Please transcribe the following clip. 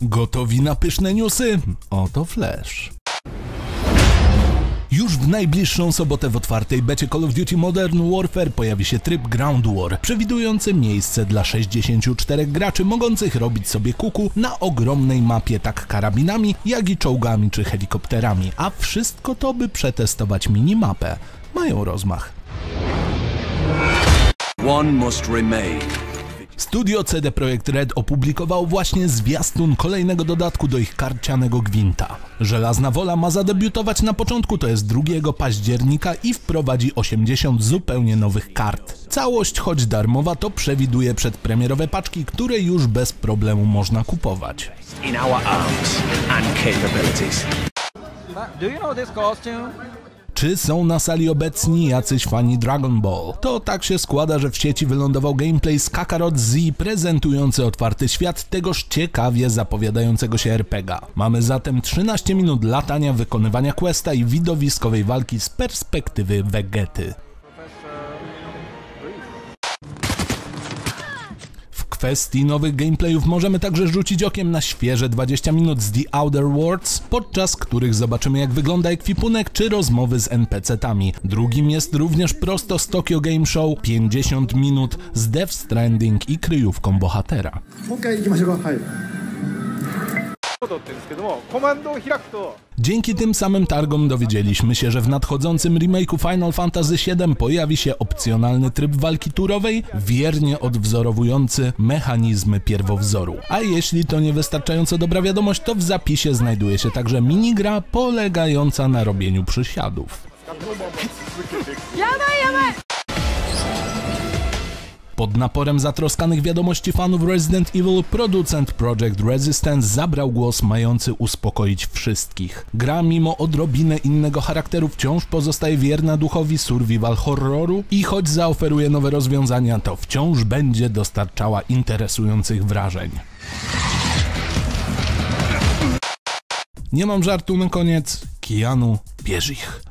Gotowi na pyszne newsy? Oto Flash. Już w najbliższą sobotę w otwartej becie Call of Duty Modern Warfare pojawi się tryb Ground War, przewidujący miejsce dla 64 graczy mogących robić sobie kuku na ogromnej mapie tak karabinami, jak i czołgami czy helikopterami, a wszystko to by przetestować minimapę. Mają rozmach. One must remain. Studio CD Projekt Red opublikowało właśnie zwiastun kolejnego dodatku do ich karcianego gwinta. Żelazna Wola ma zadebiutować na początku, to jest 2 października i wprowadzi 80 zupełnie nowych kart. Całość, choć darmowa, to przewiduje przedpremierowe paczki, które już bez problemu można kupować. In our arms and capabilities. Do you know this costume? Czy są na sali obecni jacyś fani Dragon Ball? To tak się składa, że w sieci wylądował gameplay z Kakarot Z prezentujący otwarty świat tegoż ciekawie zapowiadającego się RPGa. Mamy zatem 13 minut latania, wykonywania questa i widowiskowej walki z perspektywy Vegety. Kwestii nowych gameplayów możemy także rzucić okiem na świeże 20 minut z The Outer Worlds, podczas których zobaczymy jak wygląda ekwipunek czy rozmowy z NPC-tami. Drugim jest również prosto z Tokyo Game Show 50 minut z Death Stranding i kryjówką bohatera. も Dzięki tym samym targom dowiedzieliśmy się, że w nadchodzącym remake'u Final Fantasy VII pojawi się opcjonalny tryb walki turowej, wiernie odwzorowujący mechanizmy pierwowzoru. A jeśli to niewystarczająco dobra wiadomość, to w zapisie znajduje się także minigra polegająca na robieniu przysiadów. Pod naporem zatroskanych wiadomości fanów Resident Evil, producent Project Resistance zabrał głos mający uspokoić wszystkich. Gra mimo odrobinę innego charakteru wciąż pozostaje wierna duchowi survival horroru i choć zaoferuje nowe rozwiązania, to wciąż będzie dostarczała interesujących wrażeń. Nie mam żartu na koniec. Kijanu, bierz ich.